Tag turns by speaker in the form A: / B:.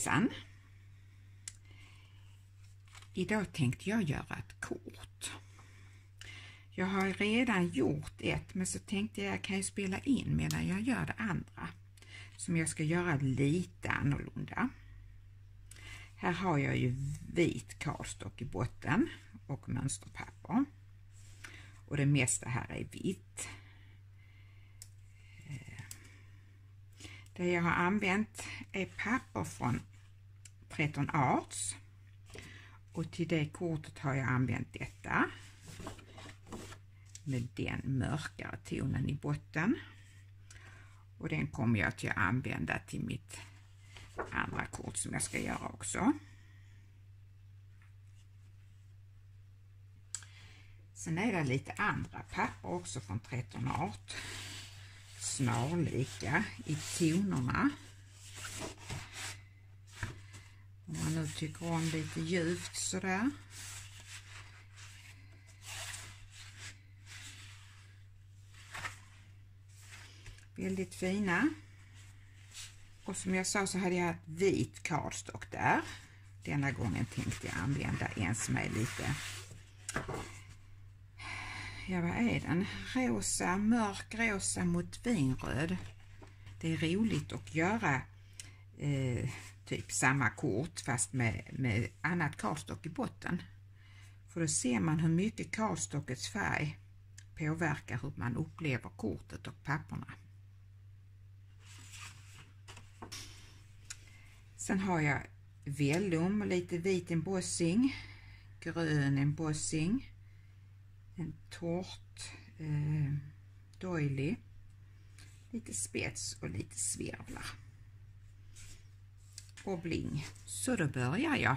A: hejsan! Idag tänkte jag göra ett kort. Jag har redan gjort ett men så tänkte jag, jag kan ju spela in medan jag gör det andra som jag ska göra lite annorlunda. Här har jag ju vit kardstock i botten och mönsterpapper. Och det mesta här är vitt. Eh, det jag har använt är papper från 13 Arts och till det kortet har jag använt detta med den mörkare tonen i botten och den kommer jag att använda till mitt andra kort som jag ska göra också. Sen är det lite andra papper också från 13 art. Snarlika i tonerna. Om man nu tycker om lite djupt sådär. Väldigt fina. Och som jag sa så hade jag ett vit kardstock där. Denna gången tänkte jag använda en som är lite, ja vad är den? Rosa, mörk rosa mot vinröd. Det är roligt att göra eh, typ samma kort fast med, med annat kardstock i botten. För då ser man hur mycket kardstockets färg påverkar hur man upplever kortet och papperna. Sen har jag vellum och lite vit embossing, grön embossing, en torrt eh, doily, lite spets och lite svirvlar och bling. Så då börjar jag.